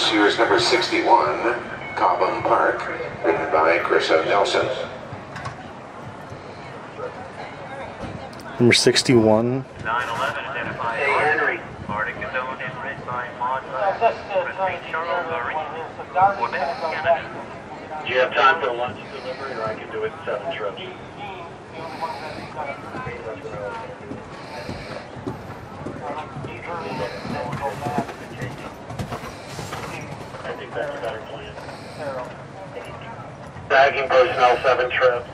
Sears number 61, Cobham Park, written by Krysia Nelson. Number 61. 911 identified Henry. Arctic Zone and red by Maud Charles, Orange, Quebec, Canada. Do you have time for lunch delivery, or I can do it in seven trips? Bagging personnel, seven trips.